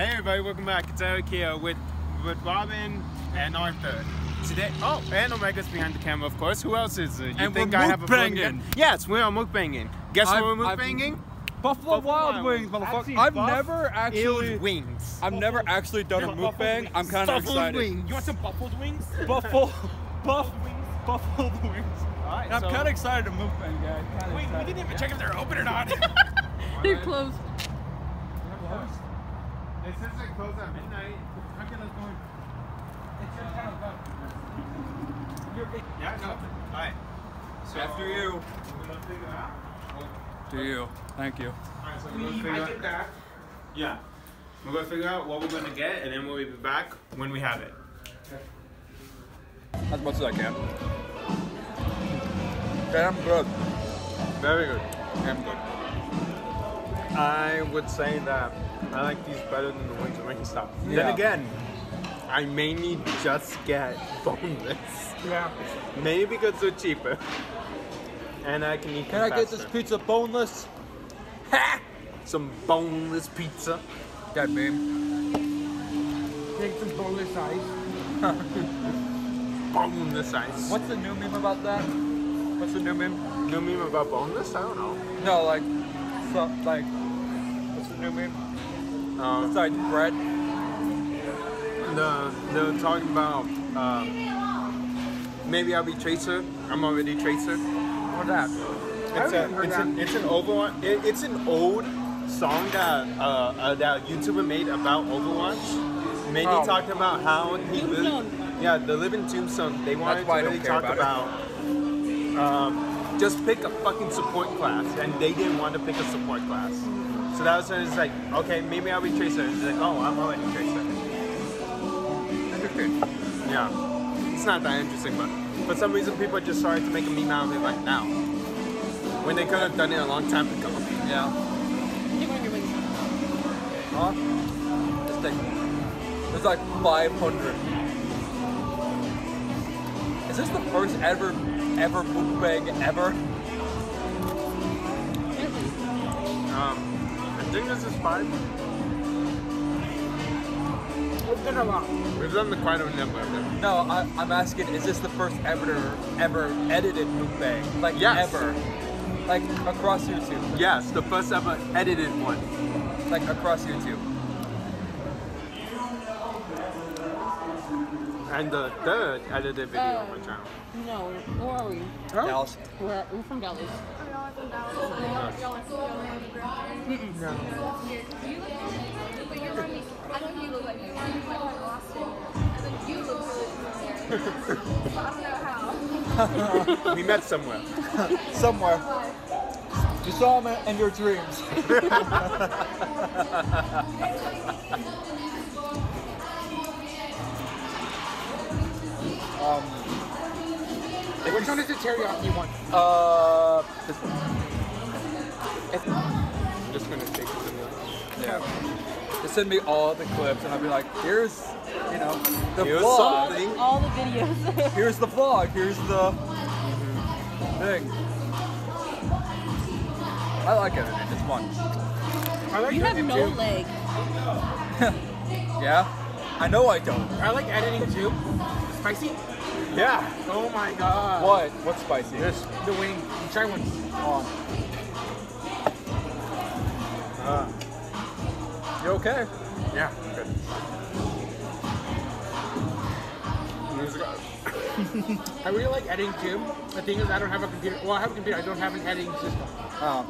Hey everybody, welcome back. It's Eric here with, with Robin and Arthur. Today, oh, and Omega's behind the camera, of course. Who else is it? You And we're mukbanging. Yes, we're on mukbanging. Guess I've- what we're I've- mukbanging? Buffalo, Buffalo Wild Wild Wings, Wings. motherfucker. I've buff- never actually, wings. I've never actually done a Buffalo mukbang. I'm kind of Buffalo excited. wings. You want some buffalo wings? Buffalo, buff, buffalo wings. Alright, And I'm kind of excited to mukbang, guys. Kinda Wait, we didn't even check if they're open or not. They're closed. It says they close at midnight. Okay, let's go in. It's your channel, go. You're- Yeah, no. Alright. So, After you. We're gonna figure out. To you. Thank you. Alright, so we're gonna figure out. that. Yeah. We're gonna figure out what we're gonna get and then we'll be back when we have it. As much as I can. Damn good. Very good. Damn good. I would say that I like these better than the ones at Wingstop. Then Yeah. again, I mainly just get boneless. Yeah. Maybe because they're cheaper. And I can eat Can them I get this pizza boneless? Ha! Some boneless pizza. That meme. Take some boneless ice. Boneless ice. What's the new meme about that? What's the new meme? New meme about boneless? I don't know. No, like, so, like, what's the new meme? Um, It's like bread. the, they're talking about um, maybe I'll be Tracer. I'm already Tracer. What's that? It's, a, it's, an, it's an Overwatch. It, it's an old song that uh, uh, that YouTuber made about Overwatch. Mainly Oh. talking about how he lived. Tombstone. Yeah, the living tombstone. They wanted why I to don't really care talk about about, um, just pick a fucking support class, and they didn't want to pick a support class. So that was when it's like, okay, maybe I'll be Tracer. And it's like, oh, I'm already Tracer. Interesting. Yeah, it's not that interesting, but for some reason people are just starting to make a meme out of it like now, when they could have done it a long time ago. Yeah. Keep on your. Huh? This thing. There's like 500. Is this the first ever, ever mukbang ever? Um, I think this is fine. We've done a lot. We've done the quite a number of them. No, I, I'm asking, is this the first ever, ever edited mukbang? Like Yes. ever? Like across YouTube? Yes, the first ever edited one. Like across YouTube? And the third edited video Uh, on my channel. No, where are we? Dallas. We're, we're from Dallas. But you're running, I know you look like you're running Austin, and then you look really familiar. but I don't know how. We met somewhere. Somewhere. You saw him in your dreams. Which one is the teriyaki one? uh, this, I'm just gonna take this in the yeah. Just send me all the clips, and I'll be like, here's, you know, the Here's vlog. something. All the videos. Here's the vlog. Here's the thing. I like it. It's fun. I like you have no too. leg. Yeah. I know I don't. I like editing too. Spicy? Yeah. Oh my god. What? What's spicy? This. The wing. Try one. Oh. Uh, You okay? yeah. Good. I really like editing too. The thing is, I don't have a computer. Well, I have a computer. I don't have an editing system. Um,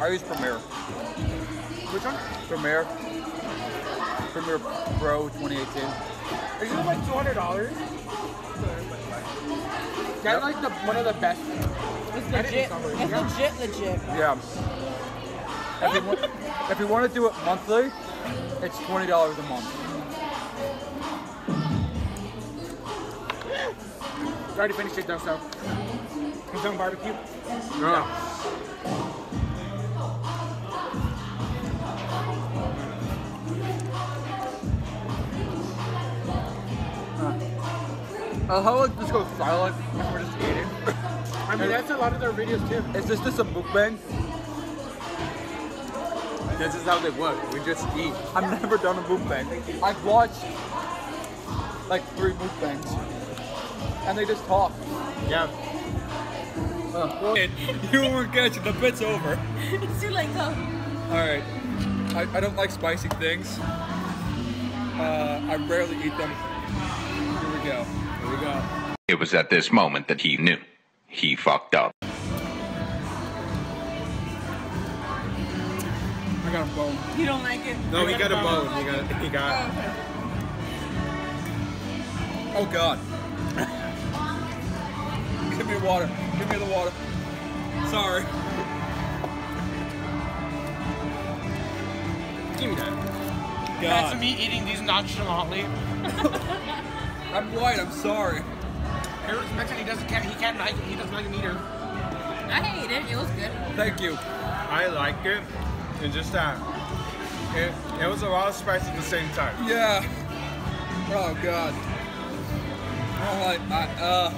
I use Premiere. Which one? Premiere. Premiere Pro 2018. Is it like two hundred dollars? That's like the one of the best. It's legit. It's yeah. legit, legit. Yeah. If you, want, if you want to do it monthly, it's twenty dollars a month. I already finished it though, so. It's on barbecue. No. Uh, how like just go silent when we're just eating? I mean, that's a lot of their videos too. Is this just a mukbang? This is how they work. We just eat. I've never done a mukbang. I've watched like three mukbangs, and they just talk. Yeah. you weren't catching the bit's over. it's too late, go. All right. I, I don't like spicy things. Uh, I rarely eat them. Here we go. Here we go. It was at this moment that he knew. He fucked up. I got a bone. You don't like it? No, he got a bone. He got. He got. Oh God. Give me the water. Give me the water. Sorry. Give me that. That's God. me eating these nonchalantly. I'm white. I'm sorry. Harris mentioned he doesn't can't, he can't like it. he doesn't like it either. I hate it. It was good. Thank you. I like it. It's just that it, it was a lot of spice at the same time. Yeah. Oh God. I don't like. I uh.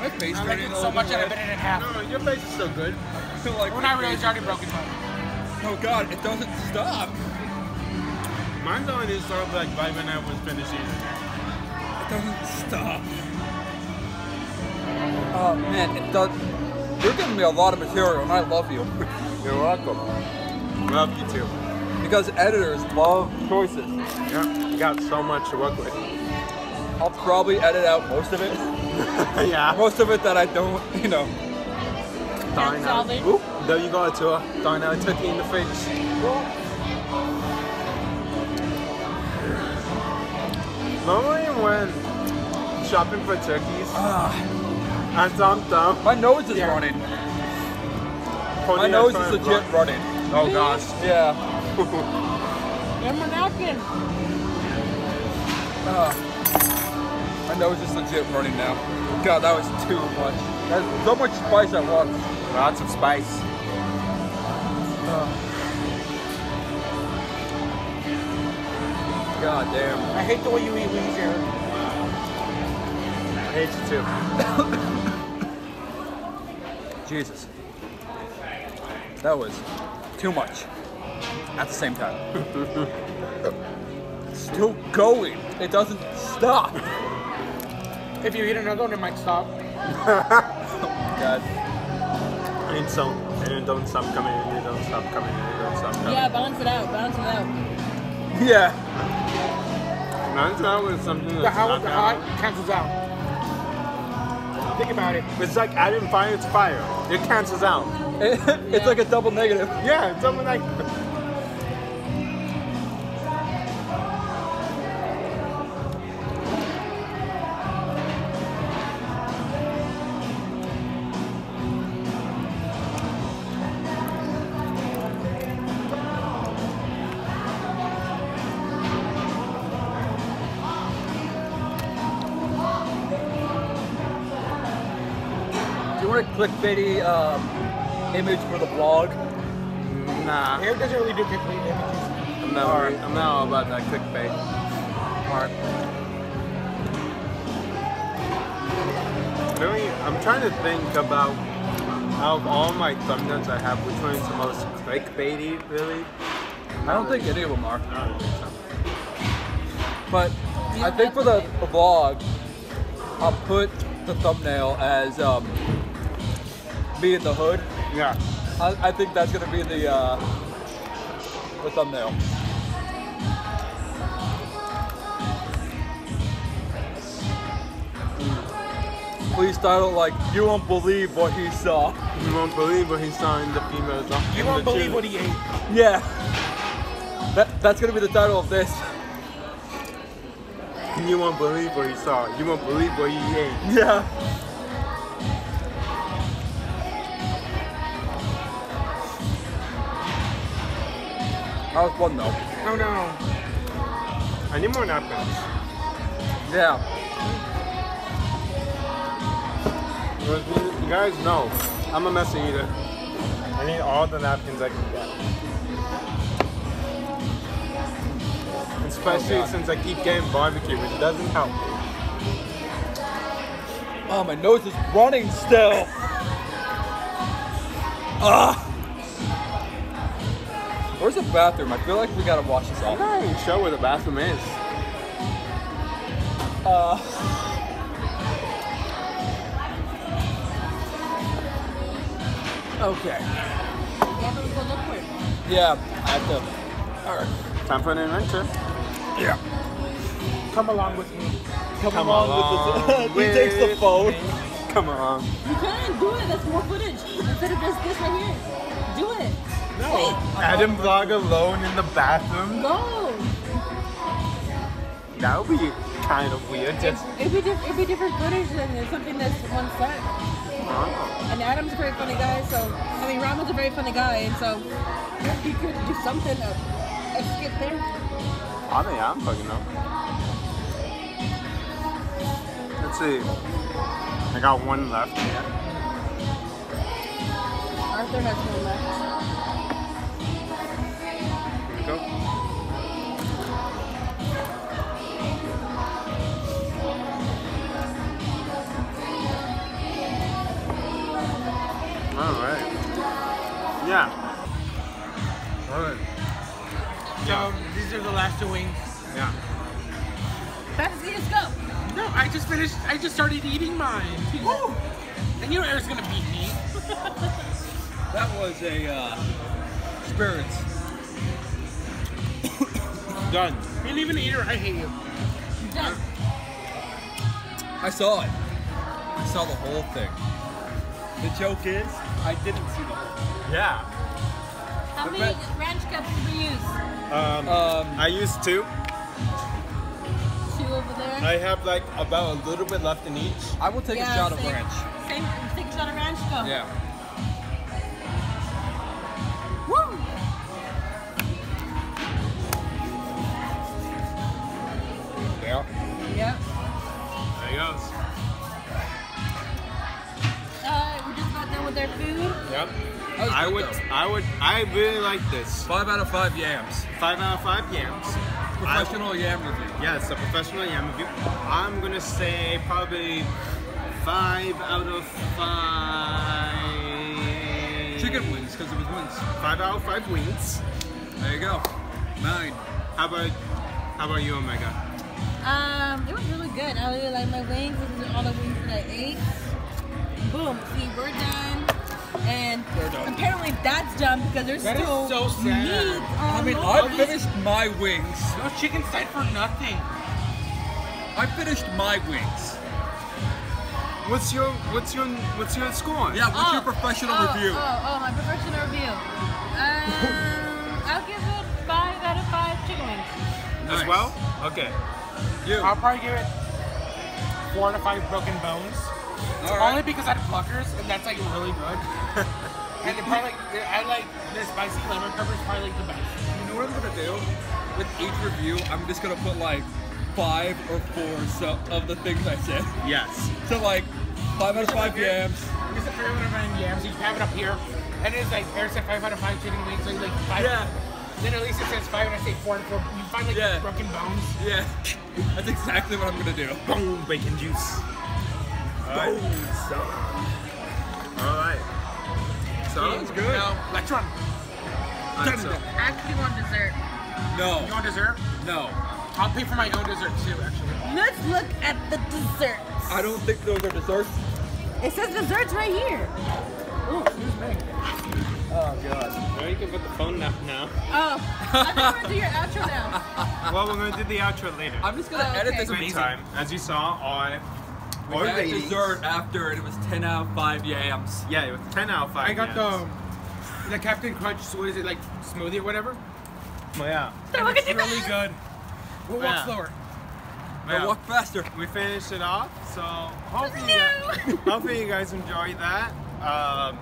My face I like turning it so much that I red. bit it in half. No, your face is still good. I feel like When my I realized face- you already broke it up. Oh God, it doesn't stop. Mine's only sort of like right when I was finished eating. It doesn't stop. Oh man, it does. You're giving me a lot of material, and I love you You're welcome. Love you too. because editors love choices. Yeah, you got so much to work with. I'll probably edit out most of it. yeah. Most of it that I don't, you know. Darn salvage. Oop, there you go, Tua. Darn I took you in the face. Normally when shopping for turkeys ah. and some dumb My nose is running. My nose is legit running. Oh gosh. Yeah. Give him a napkin. My nose is legit running now. God, that was too much. That's so much spice at once. Lots of spice. Ah. God damn. I hate the way you eat wings here. I hate you too. Jesus. That was too much. At the same time. Still going. It doesn't stop. If you eat another one, it might stop. God. And so, and it don't stop coming in, it don't stop coming in, it don't stop coming. Yeah, balance it out. Balance it out. Yeah. Mine's not with something that's The hot not with the hot cancels out. Think about it. It's like adding fire to fire. It cancels out. it's like a double negative. Yeah, it's something like. Clickbaity um, image for the vlog? Nah, Hair doesn't really do complete images. I'm not. worried- I'm not all about that clickbait. Alright. Really, I'm trying to think about out of all my thumbnails I have, which one is the most clickbaity, really? I don't think any of them are. I don't think so. But I think for the, the vlog, I'll put the thumbnail as um, me in the hood. Yeah. I, I think that's gonna be the uh, the thumbnail. Please title like you won't believe what he saw. You won't believe what he saw in the females. You won't believe what he ate. Yeah. That that's gonna be the title of this. You won't believe what he saw. You won't believe what he ate. Yeah. That was fun though. Oh no. I need more napkins. Yeah. You guys know, I'm a messy eater. I need all the napkins I can get. Especially Oh, since I keep getting barbecue, which doesn't help. Oh, my nose is running still. Ah. Where's the bathroom? I feel like we gotta wash this I'm not even sure where the bathroom is. Uh, okay. Yeah, but we go look for it. Yeah, I have to. Alright. Time for an adventure. Yeah. Come along with me. Come along. With me. He takes the phone. me. Come on. You can do it. That's more footage instead of just this right here. Do it. No. Adam vlog alone in the bathroom. No. That would be kind of weird. Just It'd be, it'd be different footage than something that's one set. oh. And Adam's a very funny guy, so I mean Rama's a very funny guy, and so he could do something a, a skit there. I mean, I'm fucking up. Let's see. I got one left. Arthur has one left. Here we go. All right. Yeah. All right. So these are the last two wings. Yeah. Fast let's go. No, I just finished. I just started eating mine. And you know Eric's gonna beat me. That was a uh, spirits. Done. You're even an eater. I hate you. Done. I saw it. I saw the whole thing. The joke is, I didn't see the whole thing. Yeah. How many ranch cups did we use? Um, Um, I used two. Two over there. I have like about a little bit left in each. I will take Yeah, a shot of ranch. Same. Take a shot of ranch. Go. Yeah. Woo. Yeah. Yep. There he goes. Uh, we're just about done with our food. Yep. I would, though. I would, I really like this. Five out of five yams. Five out of five yams. Professional yam review. Yeah, it's a professional yam review. I'm gonna say probably five out of five. Chicken wings, because it was wings. Five out of five wings. There you go. Nine. How about, how about you, Omega? Um, it was really good. I really like my wings. This is all the wings that I ate. Boom. See, we're done. And We're done. apparently that's done because there's That is still so sad. meat I mean, all I these- finished my wings. No chicken died for nothing. I finished my wings. What's your, what's your, what's your score? Yeah, what's your Oh, professional oh, review? Oh, oh, my professional review. Um, I'll give it five out of five chicken wings. As Nice. well? Okay. You. I'll probably give it four to five broken bones. All right. Only because I had pluckers, and that's like really good. and it probably like, I like the spicy lemon pepper is probably like the best. You know what I'm gonna do? With each review, I'm just gonna put like five or four so, of the things I said. Yes. So like five out of five yams. It's a favorite of mine yams. You have it up here, and it's like Eric said five out of five chicken wings. So like five. Yeah. Then at least it says five, and I say four and four. You find like Yeah. broken bones. Yeah, that's exactly what I'm gonna do. Boom, bacon juice. Alright. Alright. Sounds good. No, let's run. Alright, so- I actually want dessert. No, You want dessert? no, I'll pay for my own dessert too, actually. Let's look at the desserts. I don't think those are desserts. It says desserts right here. Oh, excuse me. Oh god. Well, you can put the phone up now. Oh, I think we're gonna do your outro now. Well, we're gonna do the outro later. I'm just gonna Oh, edit okay. this amazing. Meantime, as you saw, I We our had ratings. dessert after, and it was 10 out of 5 yams. Yeah, it was 10 out of 5. I got yams. the the Captain Crunch. What is it like smoothie or whatever? Well, yeah. And Look it's at really good. We'll Yeah. walk slower. Now Yeah. walk faster. We finished it off, so hopefully, you guys, hopefully you guys enjoyed that. Um,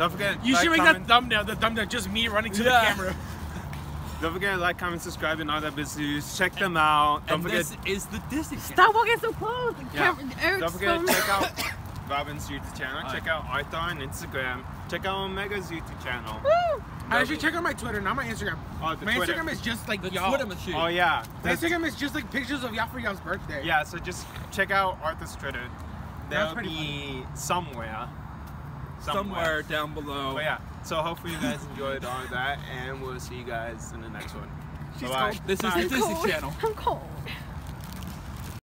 don't forget You like, should make comment, that thumbnail. The thumbnail just me running to Yeah. the camera. Don't forget to like, comment, subscribe, and all that business. Check them out. Don't and forget. this is the Disney Channel. Stop walking so close. Yeah. Cam- Eric's Don't forget to check out Robin's YouTube channel. Alright. Check out Arthur on Instagram. Check out Omega's YouTube channel. Woo. Actually, check out my Twitter, not my Instagram. Oh, the my Twitter. Instagram is just like The y'all. Twitter machine. Oh yeah. My That's- Instagram is just like pictures of y'all for y'all's birthday. Yeah, so just check out Arthur's Twitter. That's That'll pretty be somewhere. somewhere down below. But yeah, so hopefully you guys enjoyed all of that, and we'll see you guys in the next one. Bye bye. This is the Disney Channel. I'm cold.